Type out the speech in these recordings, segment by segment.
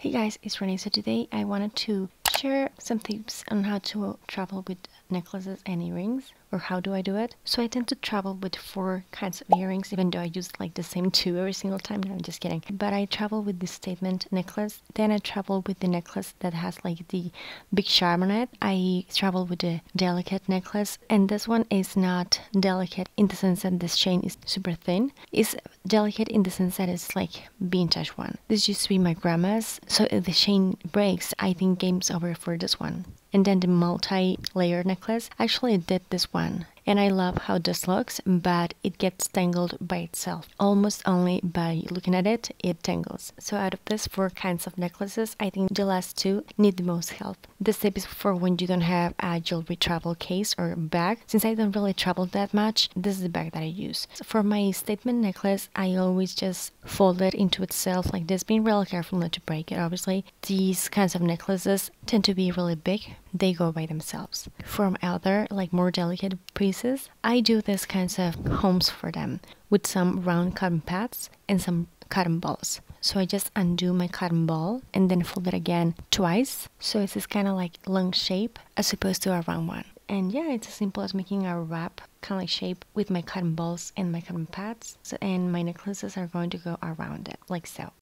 Hey guys, it's Renee. So today I wanted to share some tips on how to travel with necklaces and earrings or how do I do it? So I tend to travel with four kinds of earrings, even though I use like the same two every single time. No, I'm just kidding. But I travel with the statement necklace. Then I travel with the necklace that has like the big charm on it. I travel with the delicate necklace, and this one is not delicate in the sense that this chain is super thin. It's delicate in the sense that it's like vintage one. This used to be my grandma's, so if the chain breaks, I think game's over for this one. And then the multi-layer necklace, actually I did this one and I love how this looks, but it gets tangled by itself. Almost only by looking at it, it tangles. So out of these four kinds of necklaces, I think the last two need the most help. This tip is for when you don't have a jewelry travel case or bag. Since I don't really travel that much, this is the bag that I use. So for my statement necklace, I always just fold it into itself like this, being really careful not to break it, obviously. These kinds of necklaces tend to be really big, they go by themselves. For other, like more delicate pieces, I do these kinds of homes for them with some round cotton pads and some cotton balls. So I just undo my cotton ball and then fold it again twice. So it's this kind of like long shape as opposed to a round one. And yeah, it's as simple as making a wrap kind of like shape with my cotton balls and my cotton pads. So, and my necklaces are going to go around it like so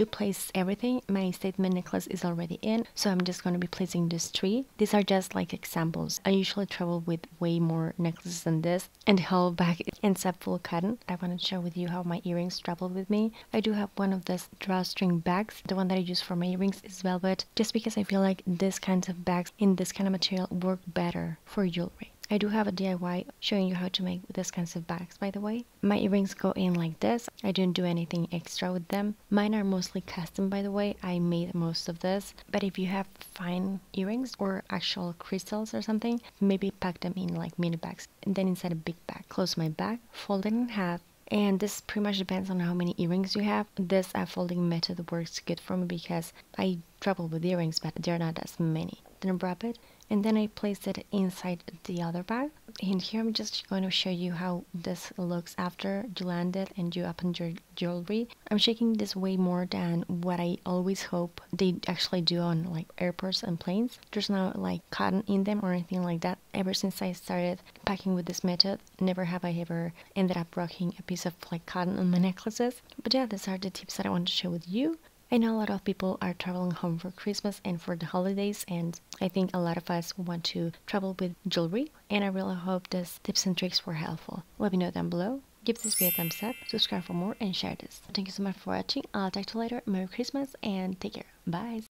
to place everything. My statement necklace is already in so i'm just going to be placing this three. These are just like examples. I usually travel with way more necklaces than this and bag ends up full cotton. I want to share with you how my earrings travel with me. I do have one of these drawstring bags. The one that i use for my earrings is velvet just because i feel like these kinds of bags in this kind of material work better for jewelry I do have a DIY showing you how to make this kinds of bags by the way. My earrings go in like this. I didn't do anything extra with them. Mine are mostly custom by the way. I made most of this. But if you have fine earrings or actual crystals or something, maybe pack them in like mini bags and then inside a big bag. Close my bag, fold it in half and this pretty much depends on how many earrings you have. This folding method works good for me because I travel with earrings but they're not as many. Then wrap it and then I placed it inside the other bag. And here I'm just going to show you how this looks after you land it and you open your jewelry. I'm shaking this way more than what I always hope they actually do on like airports and planes. There's no like cotton in them or anything like that. Ever since I started packing with this method never have I ever ended up rocking a piece of like cotton on my necklaces. But yeah these are the tips that I want to share with you I know a lot of people are traveling home for Christmas and for the holidays, and I think a lot of us want to travel with jewelry. And I really hope these tips and tricks were helpful. Let me know down below. Give this video a thumbs up, subscribe for more, and share this. Thank you so much for watching. I'll talk to you later. Merry Christmas and take care. Bye.